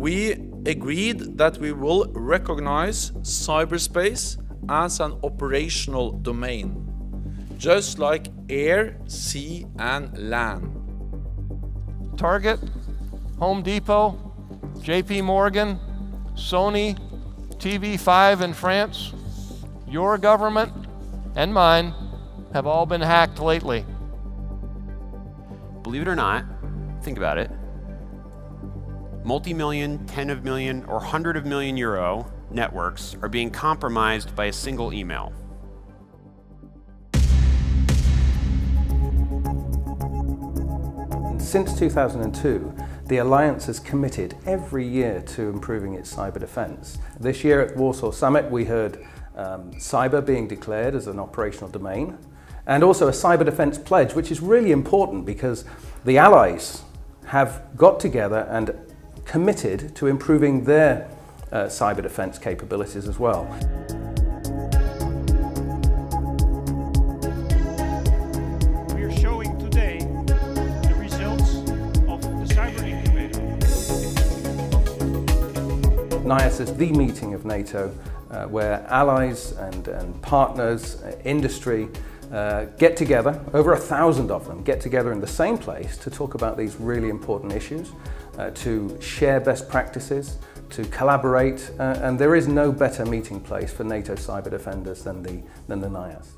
we agreed that we will recognize cyberspace as an operational domain, just like air, sea and land. Target, Home Depot, JP Morgan, Sony, TV5 in France, your government and mine have all been hacked lately. Believe it or not, think about it. Multi-million, 10 of million, or 100 of million euro networks are being compromised by a single email. Since 2002, the Alliance has committed every year to improving its cyber defence. This year at Warsaw Summit we heard um, cyber being declared as an operational domain and also a cyber defence pledge which is really important because the Allies have got together and committed to improving their uh, cyber defence capabilities as well. We are showing today the results of the Cyber Incubator. NIAS is the meeting of NATO uh, where allies and, and partners, uh, industry, uh, get together, over a thousand of them, get together in the same place to talk about these really important issues, uh, to share best practices, to collaborate, uh, and there is no better meeting place for NATO cyber defenders than the, than the NIAS.